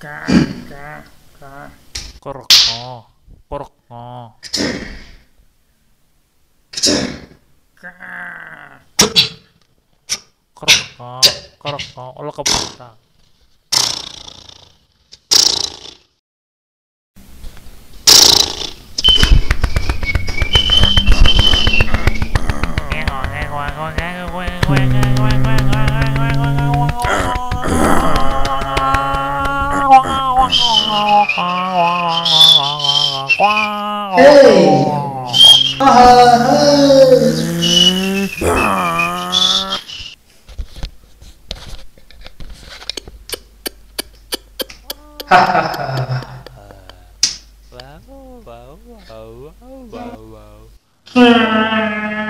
ka ka ka korok no korok no ka korok korok olah keputusan Hey! Wow, wow, wow, wow, wow, wow. Wow,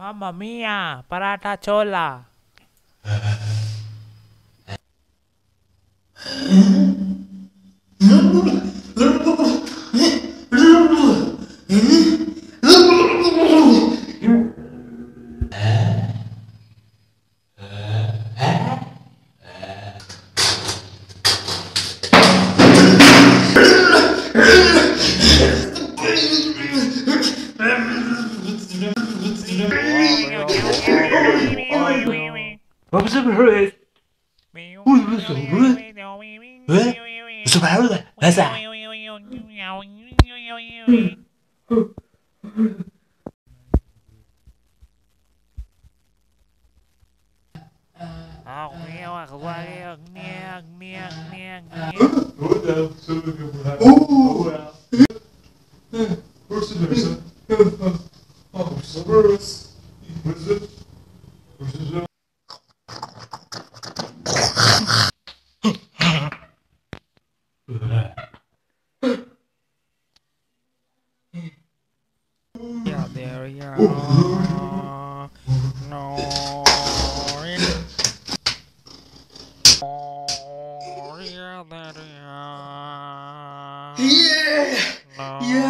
mama Mia paratha chhola Vad betyder det? Oj, vad sa du? Eh? Så vad är sa Yeah, there you are. No. Oh, yeah, there you are. yeah!